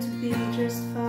to be just fine.